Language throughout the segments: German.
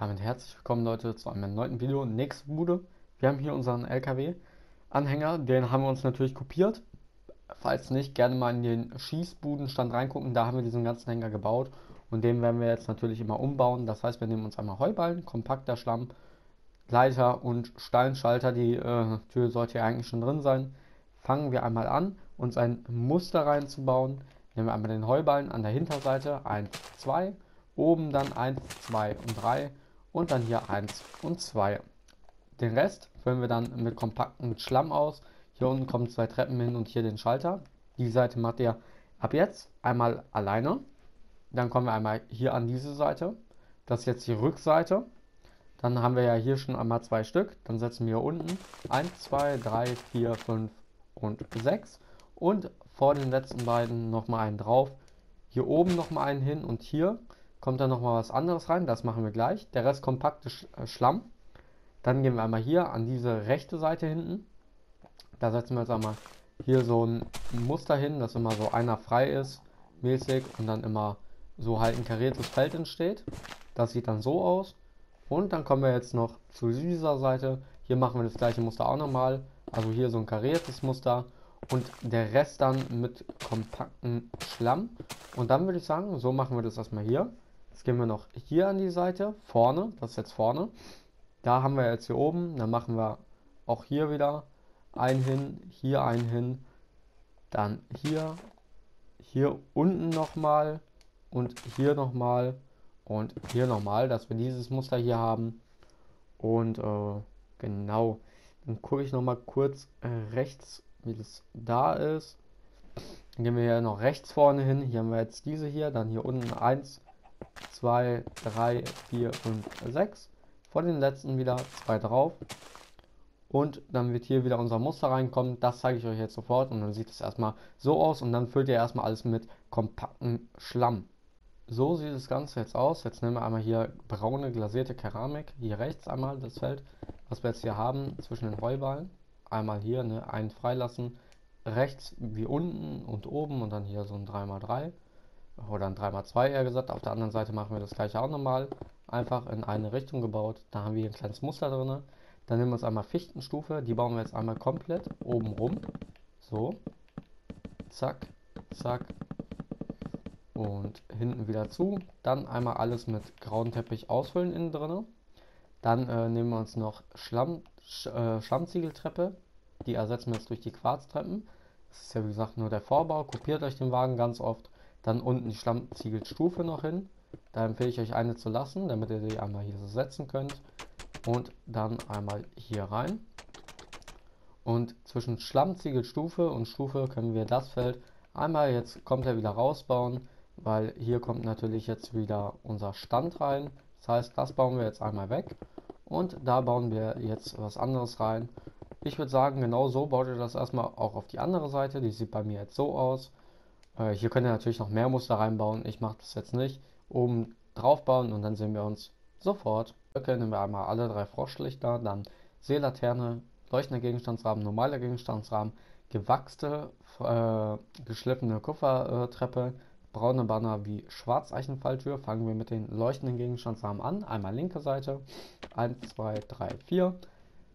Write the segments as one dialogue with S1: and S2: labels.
S1: Damit herzlich willkommen Leute zu einem neuen Video. Nächste Bude. Wir haben hier unseren LKW-Anhänger, den haben wir uns natürlich kopiert. Falls nicht, gerne mal in den Schießbudenstand reingucken, da haben wir diesen ganzen Hänger gebaut und den werden wir jetzt natürlich immer umbauen. Das heißt, wir nehmen uns einmal Heuballen, kompakter Schlamm, Leiter und Steinschalter. Die äh, Tür sollte ja eigentlich schon drin sein. Fangen wir einmal an, uns ein Muster reinzubauen. Nehmen wir einmal den Heuballen an der Hinterseite, 1, 2, oben dann 1, 2 und 3 und dann hier 1 und 2. Den Rest füllen wir dann mit kompaktem Schlamm aus. Hier unten kommen zwei Treppen hin und hier den Schalter. Die Seite macht ihr ab jetzt einmal alleine. Dann kommen wir einmal hier an diese Seite. Das ist jetzt die Rückseite. Dann haben wir ja hier schon einmal zwei Stück. Dann setzen wir hier unten 1, 2, 3, 4, 5 und 6. Und vor den letzten beiden nochmal einen drauf. Hier oben nochmal einen hin und hier kommt dann nochmal was anderes rein. Das machen wir gleich. Der Rest kompakte Sch äh, Schlamm. Dann gehen wir einmal hier an diese rechte Seite hinten. Da setzen wir jetzt einmal hier so ein Muster hin, dass immer so einer frei ist, mäßig und dann immer so halt ein kariertes Feld entsteht. Das sieht dann so aus. Und dann kommen wir jetzt noch zu dieser Seite. Hier machen wir das gleiche Muster auch nochmal. Also hier so ein kariertes Muster und der Rest dann mit kompaktem Schlamm. Und dann würde ich sagen, so machen wir das erstmal hier. Jetzt gehen wir noch hier an die Seite, vorne, das ist jetzt vorne. Da haben wir jetzt hier oben, dann machen wir auch hier wieder einen hin, hier einen hin, dann hier, hier unten nochmal und hier nochmal und hier nochmal, dass wir dieses Muster hier haben. Und äh, genau, dann gucke ich nochmal kurz äh, rechts, wie das da ist. Dann gehen wir hier noch rechts vorne hin. Hier haben wir jetzt diese hier, dann hier unten 1, 2, 3, 4, 5, 6. Vor den letzten wieder zwei drauf. Und dann wird hier wieder unser Muster reinkommen. Das zeige ich euch jetzt sofort. Und dann sieht es erstmal so aus. Und dann füllt ihr erstmal alles mit kompaktem Schlamm. So sieht das Ganze jetzt aus. Jetzt nehmen wir einmal hier braune glasierte Keramik. Hier rechts einmal das Feld, was wir jetzt hier haben zwischen den Heuballen. Einmal hier ne, einen freilassen. Rechts wie unten und oben und dann hier so ein 3x3 oder ein 3x2 eher gesagt. Auf der anderen Seite machen wir das gleiche auch nochmal. Einfach in eine Richtung gebaut. Da haben wir ein kleines Muster drin. Dann nehmen wir uns einmal Fichtenstufe. Die bauen wir jetzt einmal komplett oben rum. So. Zack, zack. Und hinten wieder zu. Dann einmal alles mit grauen Teppich ausfüllen innen drin. Dann äh, nehmen wir uns noch Schlamm, Sch äh, Schlammziegeltreppe. Die ersetzen wir jetzt durch die Quarztreppen. Das ist ja wie gesagt nur der Vorbau. Kopiert euch den Wagen ganz oft. Dann unten die Schlammziegelstufe noch hin. Da empfehle ich euch eine zu lassen, damit ihr die einmal hier so setzen könnt. Und dann einmal hier rein. Und zwischen Schlammziegelstufe und Stufe können wir das Feld einmal jetzt kommt er wieder rausbauen, weil hier kommt natürlich jetzt wieder unser Stand rein. Das heißt, das bauen wir jetzt einmal weg. Und da bauen wir jetzt was anderes rein. Ich würde sagen, genau so baut ihr das erstmal auch auf die andere Seite. Die sieht bei mir jetzt so aus. Äh, hier könnt ihr natürlich noch mehr Muster reinbauen. Ich mache das jetzt nicht. Oben drauf bauen und dann sehen wir uns sofort. Okay, nehmen wir einmal alle drei Froschlichter, dann Seelaterne, leuchtender Gegenstandsrahmen, normaler Gegenstandsrahmen, gewachste, äh, geschliffene Kupfertreppe, braune Banner wie Schwarzeichenfalltür. Fangen wir mit den leuchtenden Gegenstandsrahmen an. Einmal linke Seite, 1, 2, 3, 4.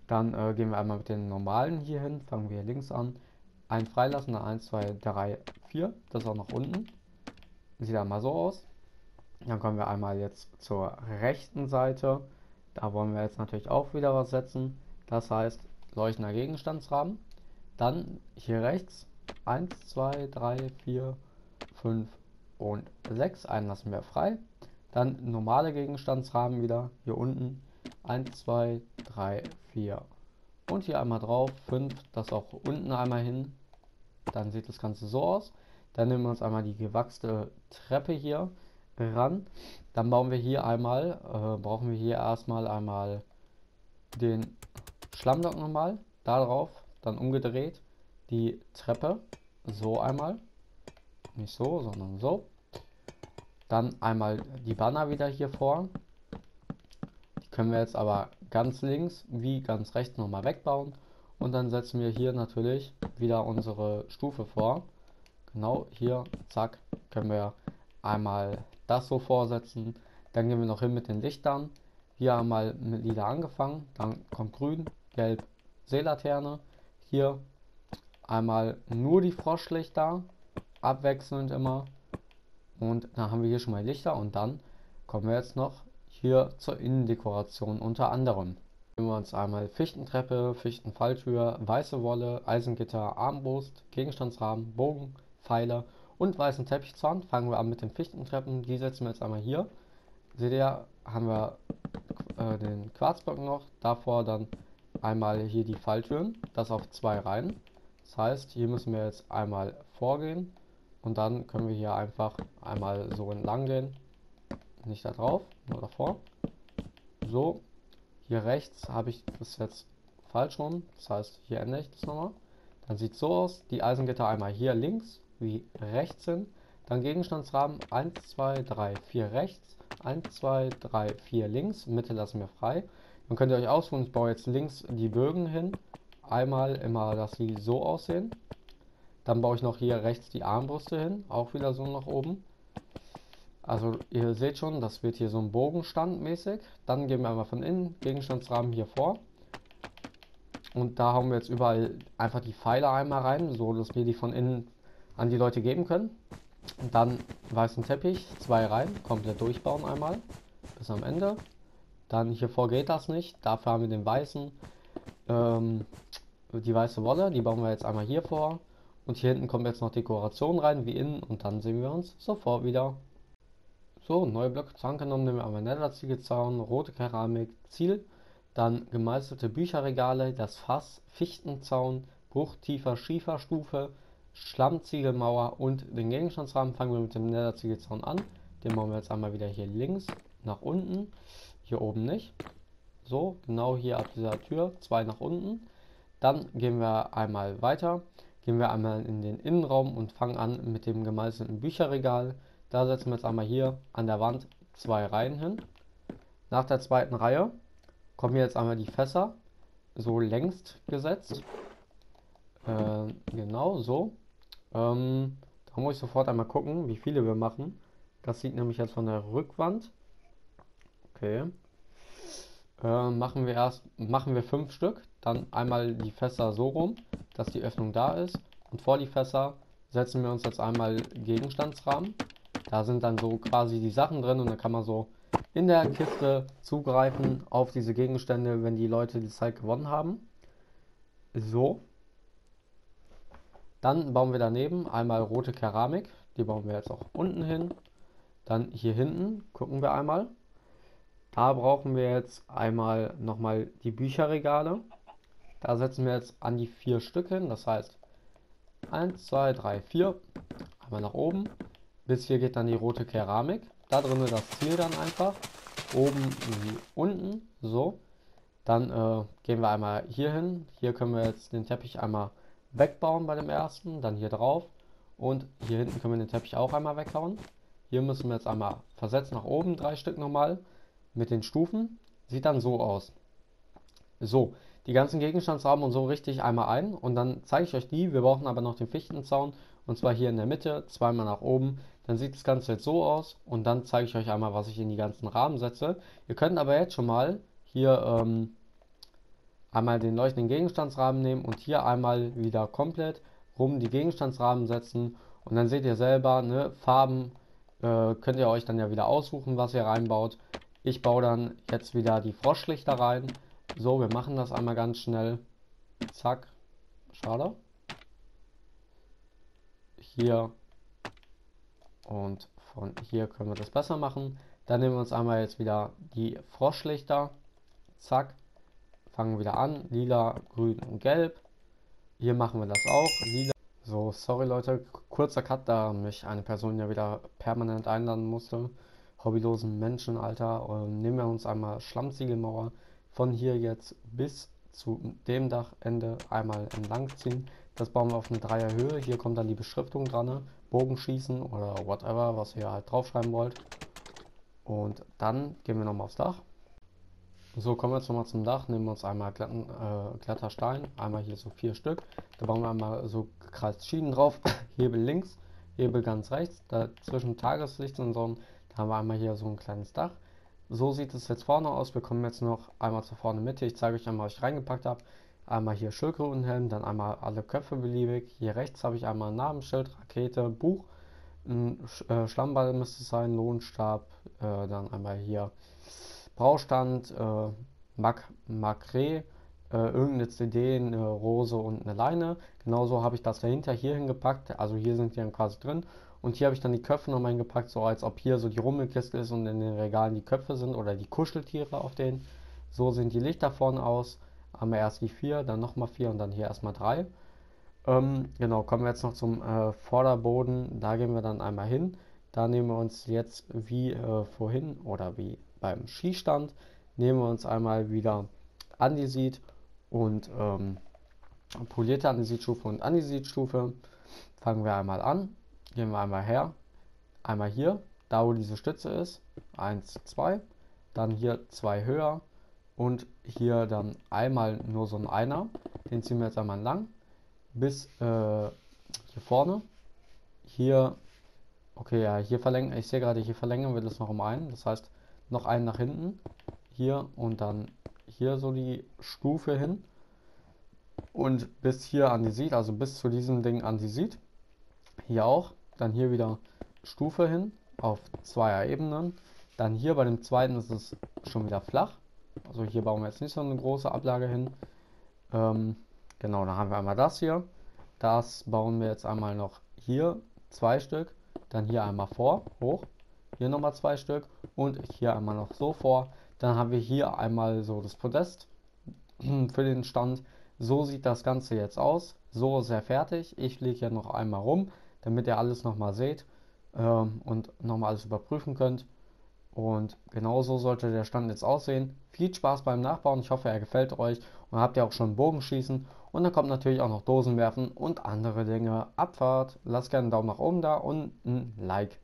S1: Dann äh, gehen wir einmal mit den normalen hier hin, fangen wir links an. Ein freilassender 1, 2, 3, 4. Das auch nach unten. Sieht einmal so aus. Dann kommen wir einmal jetzt zur rechten Seite. Da wollen wir jetzt natürlich auch wieder was setzen. Das heißt leuchtender Gegenstandsrahmen. Dann hier rechts 1, 2, 3, 4, 5 und 6. Einen lassen wir frei. Dann normale Gegenstandsrahmen wieder hier unten. 1, 2, 3, 4 und hier einmal drauf. 5, das auch unten einmal hin. Dann sieht das Ganze so aus. Dann nehmen wir uns einmal die gewachste Treppe hier ran. Dann bauen wir hier einmal, äh, brauchen wir hier erstmal einmal den Schlammlock nochmal. Darauf, dann umgedreht, die Treppe. So einmal. Nicht so, sondern so. Dann einmal die Banner wieder hier vor. Die können wir jetzt aber ganz links wie ganz rechts nochmal wegbauen. Und dann setzen wir hier natürlich wieder unsere Stufe vor. Genau hier, zack, können wir einmal das so vorsetzen. Dann gehen wir noch hin mit den Lichtern. Hier einmal mit Lila angefangen, dann kommt Grün, Gelb, Seelaterne. Hier einmal nur die Froschlichter, abwechselnd immer. Und dann haben wir hier schon mal Lichter und dann kommen wir jetzt noch hier zur Innendekoration unter anderem. Nehmen wir uns einmal Fichtentreppe, Fichtenfalltür, weiße Wolle, Eisengitter, Armbrust, Gegenstandsrahmen, Bogen, Pfeiler und weißen Teppichzaun. Fangen wir an mit den Fichtentreppen. Die setzen wir jetzt einmal hier. Seht ihr, haben wir äh, den Quarzblock noch. Davor dann einmal hier die Falltüren. Das auf zwei Reihen. Das heißt, hier müssen wir jetzt einmal vorgehen und dann können wir hier einfach einmal so entlang gehen. Nicht da drauf, nur davor. So, hier rechts habe ich das jetzt falsch rum. Das heißt, hier ändere ich das nochmal. Dann sieht es so aus. Die Eisengitter einmal hier links wie rechts sind. Dann Gegenstandsrahmen 1, 2, 3, 4 rechts. 1, 2, 3, 4 links. Mitte lassen wir frei. Dann könnt ihr euch ausruhen. Ich baue jetzt links die Bögen hin. Einmal immer, dass sie so aussehen. Dann baue ich noch hier rechts die Armbrüste hin. Auch wieder so nach oben. Also ihr seht schon, das wird hier so ein Bogenstand mäßig. Dann gehen wir einmal von innen, Gegenstandsrahmen hier vor. Und da haben wir jetzt überall einfach die Pfeile einmal rein, so dass wir die von innen an die Leute geben können. Und dann weißen Teppich, zwei Reihen, komplett durchbauen einmal, bis am Ende. Dann hiervor geht das nicht, dafür haben wir den weißen, ähm, die weiße Wolle, die bauen wir jetzt einmal hier vor. Und hier hinten kommt jetzt noch Dekoration rein, wie innen, und dann sehen wir uns sofort wieder. So, neue Blöcke zusammengenommen, nehmen wir einmal Netterziegelzaun, rote Keramik, Ziel, dann gemeißelte Bücherregale, das Fass, Fichtenzaun, bruchtiefer Schieferstufe, Schlammziegelmauer und den Gegenstandsrahmen. Fangen wir mit dem Netterziegelzaun an. Den machen wir jetzt einmal wieder hier links nach unten, hier oben nicht. So, genau hier ab dieser Tür, zwei nach unten. Dann gehen wir einmal weiter, gehen wir einmal in den Innenraum und fangen an mit dem gemeißelten Bücherregal. Da setzen wir jetzt einmal hier an der Wand zwei Reihen hin. Nach der zweiten Reihe kommen jetzt einmal die Fässer so längst gesetzt. Äh, genau so. Ähm, da muss ich sofort einmal gucken, wie viele wir machen. Das sieht nämlich jetzt von der Rückwand. Okay. Äh, machen wir erst, machen wir fünf Stück. Dann einmal die Fässer so rum, dass die Öffnung da ist. Und vor die Fässer setzen wir uns jetzt einmal Gegenstandsrahmen. Da sind dann so quasi die Sachen drin und dann kann man so in der Kiste zugreifen auf diese Gegenstände, wenn die Leute die Zeit gewonnen haben. So. Dann bauen wir daneben einmal rote Keramik. Die bauen wir jetzt auch unten hin. Dann hier hinten gucken wir einmal. Da brauchen wir jetzt einmal nochmal die Bücherregale. Da setzen wir jetzt an die vier Stück hin. Das heißt 1, 2, 3, 4. Einmal nach oben. Bis hier geht dann die rote Keramik. Da drinnen das Ziel dann einfach. Oben wie unten. So. Dann äh, gehen wir einmal hier hin. Hier können wir jetzt den Teppich einmal wegbauen bei dem ersten. Dann hier drauf. Und hier hinten können wir den Teppich auch einmal weghauen. Hier müssen wir jetzt einmal versetzt nach oben, drei Stück nochmal. Mit den Stufen. Sieht dann so aus. So, die ganzen Gegenstandsrahmen und so richtig einmal ein. Und dann zeige ich euch die. Wir brauchen aber noch den Fichtenzaun. Und zwar hier in der Mitte, zweimal nach oben. Dann sieht das Ganze jetzt so aus und dann zeige ich euch einmal, was ich in die ganzen Rahmen setze. Ihr könnt aber jetzt schon mal hier ähm, einmal den leuchtenden Gegenstandsrahmen nehmen und hier einmal wieder komplett rum die Gegenstandsrahmen setzen und dann seht ihr selber, ne, Farben äh, könnt ihr euch dann ja wieder aussuchen, was ihr reinbaut. Ich baue dann jetzt wieder die Froschlichter rein. So, wir machen das einmal ganz schnell. Zack. Schade. Hier und von hier können wir das besser machen. Dann nehmen wir uns einmal jetzt wieder die Froschlichter. Zack. Fangen wieder an. Lila, grün und gelb. Hier machen wir das auch. Lila. So, sorry Leute, kurzer Cut, da mich eine Person ja wieder permanent einladen musste. Hobbylosen Menschen, Alter. Ähm, nehmen wir uns einmal Schlammziegelmauer von hier jetzt bis zu dem Dachende einmal entlang ziehen. Das bauen wir auf eine Dreierhöhe. Hier kommt dann die Beschriftung dran. Ne? Bogenschießen oder whatever, was ihr halt draufschreiben wollt. Und dann gehen wir nochmal aufs Dach. So, kommen wir jetzt nochmal zum Dach. Nehmen wir uns einmal glatten, äh, glatter Stein. Einmal hier so vier Stück. Da bauen wir einmal so gekreist Schienen drauf. Hebel links, Hebel ganz rechts. Dazwischen Tageslicht und so. Da haben wir einmal hier so ein kleines Dach. so sieht es jetzt vorne aus. Wir kommen jetzt noch einmal zur vorne Mitte. Ich zeige euch einmal, was ich reingepackt habe. Einmal hier Schildkrötenhelm, dann einmal alle Köpfe beliebig. Hier rechts habe ich einmal ein Namensschild, Rakete, Buch, ein äh, Schlammball müsste es sein, Lohnstab, äh, dann einmal hier Braustand, äh, Mac Macré, äh, irgendeine CD, eine Rose und eine Leine. Genauso habe ich das dahinter hier hingepackt. Also hier sind die dann quasi drin. Und hier habe ich dann die Köpfe nochmal hingepackt, so als ob hier so die Rummelkiste ist und in den Regalen die Köpfe sind oder die Kuscheltiere auf denen. So sehen die Lichter vorne aus. Einmal erst die vier, dann nochmal vier und dann hier erstmal drei. Ähm, genau, kommen wir jetzt noch zum äh, Vorderboden. Da gehen wir dann einmal hin. Da nehmen wir uns jetzt wie äh, vorhin oder wie beim Skistand, nehmen wir uns einmal wieder Andesit und ähm, polierte Andesitstufe und Andesitstufe. Fangen wir einmal an. Gehen wir einmal her. Einmal hier, da wo diese Stütze ist. 1, 2. Dann hier zwei höher. Und hier dann einmal nur so ein Einer. Den ziehen wir jetzt einmal lang. Bis äh, hier vorne. Hier, okay, ja, hier verlängern, ich sehe gerade, hier verlängern wir das noch um einen. Das heißt, noch einen nach hinten. Hier und dann hier so die Stufe hin. Und bis hier an die Andesit, also bis zu diesem Ding an die Andesit. Hier auch. Dann hier wieder Stufe hin auf zweier Ebenen. Dann hier bei dem zweiten ist es schon wieder flach. Also hier bauen wir jetzt nicht so eine große Ablage hin. Ähm, genau, dann haben wir einmal das hier. Das bauen wir jetzt einmal noch hier zwei Stück. Dann hier einmal vor, hoch. Hier nochmal zwei Stück. Und hier einmal noch so vor. Dann haben wir hier einmal so das Podest für den Stand. So sieht das Ganze jetzt aus. So ist er fertig. Ich lege ja noch einmal rum, damit ihr alles nochmal seht ähm, und nochmal alles überprüfen könnt. Und genauso sollte der Stand jetzt aussehen. Viel Spaß beim Nachbauen. Ich hoffe, er gefällt euch. Und habt ihr auch schon Bogenschießen. Und dann kommt natürlich auch noch Dosen werfen und andere Dinge. Abfahrt. Lasst gerne einen Daumen nach oben da und ein Like.